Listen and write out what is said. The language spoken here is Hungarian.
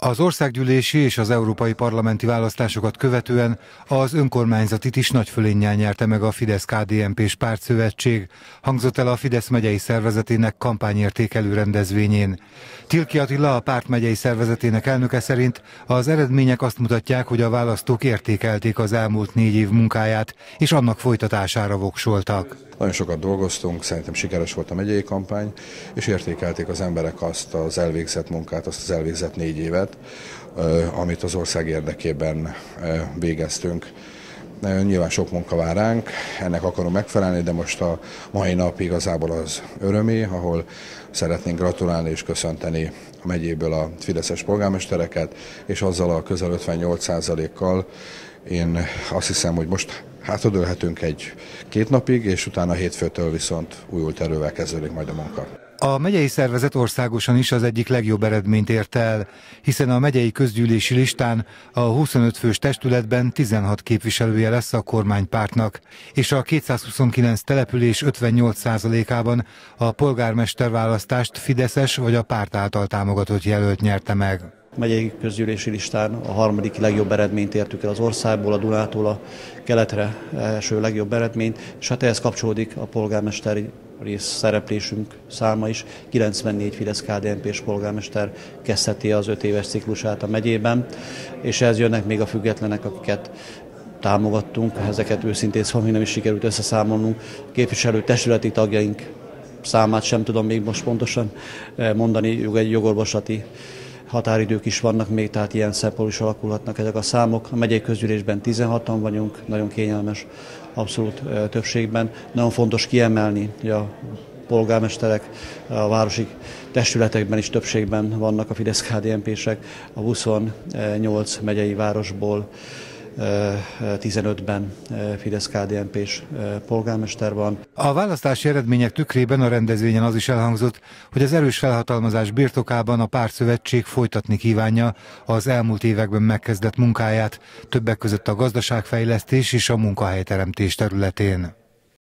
Az országgyűlési és az európai parlamenti választásokat követően az önkormányzatit is nagy fölénnyel nyerte meg a Fidesz-KDNP-s pártszövetség, hangzott el a Fidesz megyei szervezetének kampányértékelő rendezvényén. Tilki Attila a párt megyei szervezetének elnöke szerint az eredmények azt mutatják, hogy a választók értékelték az elmúlt négy év munkáját, és annak folytatására voksoltak. Nagyon sokat dolgoztunk, szerintem sikeres volt a megyei kampány, és értékelték az emberek azt az elvégzett munkát, azt az elvégzett négy évet, amit az ország érdekében végeztünk. Nyilván sok munka vár ránk, ennek akarom megfelelni, de most a mai nap igazából az örömé, ahol szeretnénk gratulálni és köszönteni a megyéből a fideszes polgármestereket, és azzal a közel 58%-kal én azt hiszem, hogy most hátadőlhetünk egy-két napig, és utána hétfőtől viszont újult erővel kezdődik majd a munka. A megyei szervezet országosan is az egyik legjobb eredményt ért el, hiszen a megyei közgyűlési listán a 25 fős testületben 16 képviselője lesz a kormánypártnak, és a 229 település 58%-ában a polgármester választást Fideszes vagy a párt által támogatott jelölt nyerte meg megyei közgyűlési listán a harmadik legjobb eredményt értük el az országból, a Dunától a keletre első legjobb eredményt, és hát ehhez kapcsolódik a polgármesteri rész szereplésünk száma is. 94 Fidesz KDNP és polgármester kezdheti az öt éves ciklusát a megyében, és ez jönnek még a függetlenek, akiket támogattunk, ezeket őszintén szóval még nem is sikerült összeszámolnunk. Képviselő testületi tagjaink számát sem tudom még most pontosan eh, mondani, egy jogorvoslati határidők is vannak még, tehát ilyen szempontból is alakulhatnak ezek a számok. A megyei közgyűlésben 16-an vagyunk, nagyon kényelmes, abszolút többségben. Nagyon fontos kiemelni, hogy a polgármesterek a városi testületekben is többségben vannak a fidesz kdnp sek a 28 megyei városból 15-ben fidesz kdnp s polgármester van. A választási eredmények tükrében a rendezvényen az is elhangzott, hogy az erős felhatalmazás birtokában a pártszövetség folytatni kívánja az elmúlt években megkezdett munkáját, többek között a gazdaságfejlesztés és a munkahelyteremtés területén.